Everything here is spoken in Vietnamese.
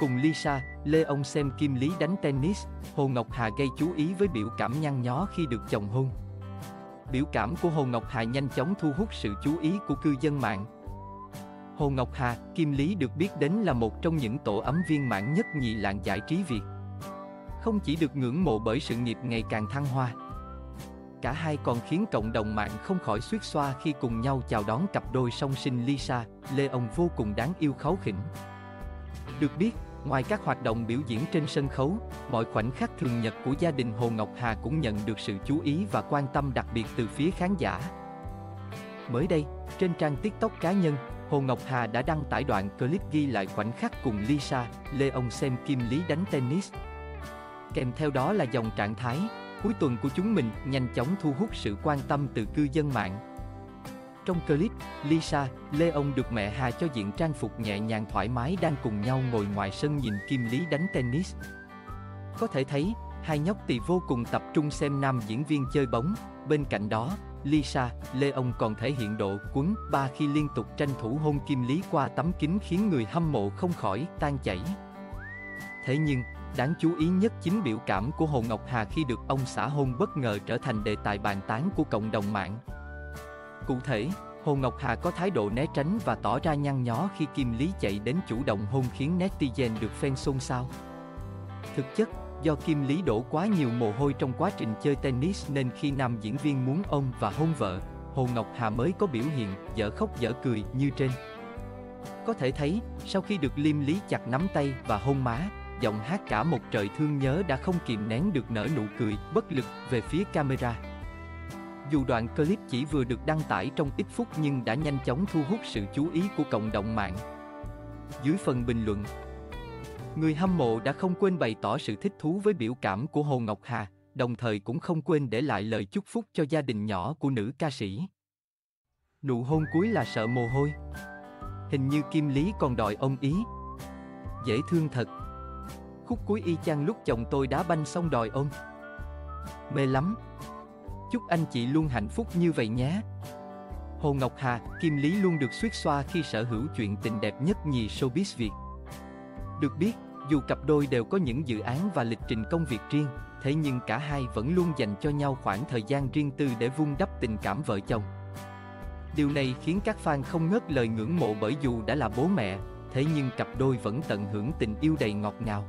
Cùng Lisa, Lê ông xem Kim Lý đánh tennis, Hồ Ngọc Hà gây chú ý với biểu cảm nhăn nhó khi được chồng hôn. Biểu cảm của Hồ Ngọc Hà nhanh chóng thu hút sự chú ý của cư dân mạng. Hồ Ngọc Hà, Kim Lý được biết đến là một trong những tổ ấm viên mãn nhất nhì làng giải trí Việt. Không chỉ được ngưỡng mộ bởi sự nghiệp ngày càng thăng hoa, cả hai còn khiến cộng đồng mạng không khỏi suýt xoa khi cùng nhau chào đón cặp đôi song sinh Lisa, Lê ông vô cùng đáng yêu kháu khỉnh. Được biết, ngoài các hoạt động biểu diễn trên sân khấu, mọi khoảnh khắc thường nhật của gia đình Hồ Ngọc Hà cũng nhận được sự chú ý và quan tâm đặc biệt từ phía khán giả. Mới đây, trên trang TikTok cá nhân, Hồ Ngọc Hà đã đăng tải đoạn clip ghi lại khoảnh khắc cùng Lisa, Lê ông xem Kim Lý đánh tennis. Kèm theo đó là dòng trạng thái, cuối tuần của chúng mình nhanh chóng thu hút sự quan tâm từ cư dân mạng. Trong clip, Lisa, Lê ông được mẹ Hà cho diện trang phục nhẹ nhàng thoải mái đang cùng nhau ngồi ngoài sân nhìn Kim Lý đánh tennis. Có thể thấy, hai nhóc tỳ vô cùng tập trung xem nam diễn viên chơi bóng, bên cạnh đó, Lisa, Lê ông còn thể hiện độ quấn ba khi liên tục tranh thủ hôn Kim Lý qua tấm kính khiến người hâm mộ không khỏi tan chảy. Thế nhưng, đáng chú ý nhất chính biểu cảm của Hồ Ngọc Hà khi được ông xã hôn bất ngờ trở thành đề tài bàn tán của cộng đồng mạng. Cụ thể, Hồ Ngọc Hà có thái độ né tránh và tỏ ra nhăn nhó khi Kim Lý chạy đến chủ động hôn khiến netizen được phen xôn xao. Thực chất, do Kim Lý đổ quá nhiều mồ hôi trong quá trình chơi tennis nên khi nam diễn viên muốn ôm và hôn vợ, Hồ Ngọc Hà mới có biểu hiện dở khóc dở cười như trên. Có thể thấy, sau khi được Liêm Lý chặt nắm tay và hôn má, giọng hát cả một trời thương nhớ đã không kìm nén được nở nụ cười bất lực về phía camera. Dù đoạn clip chỉ vừa được đăng tải trong ít phút nhưng đã nhanh chóng thu hút sự chú ý của cộng đồng mạng. Dưới phần bình luận, người hâm mộ đã không quên bày tỏ sự thích thú với biểu cảm của Hồ Ngọc Hà, đồng thời cũng không quên để lại lời chúc phúc cho gia đình nhỏ của nữ ca sĩ. Nụ hôn cuối là sợ mồ hôi. Hình như Kim Lý còn đòi ông ý. Dễ thương thật. Khúc cuối y chang lúc chồng tôi đá banh xong đòi ông. Mê lắm. Chúc anh chị luôn hạnh phúc như vậy nhé. Hồ Ngọc Hà, Kim Lý luôn được suýt xoa khi sở hữu chuyện tình đẹp nhất nhì showbiz Việt. Được biết, dù cặp đôi đều có những dự án và lịch trình công việc riêng, thế nhưng cả hai vẫn luôn dành cho nhau khoảng thời gian riêng tư để vun đắp tình cảm vợ chồng. Điều này khiến các fan không ngớt lời ngưỡng mộ bởi dù đã là bố mẹ, thế nhưng cặp đôi vẫn tận hưởng tình yêu đầy ngọt ngào.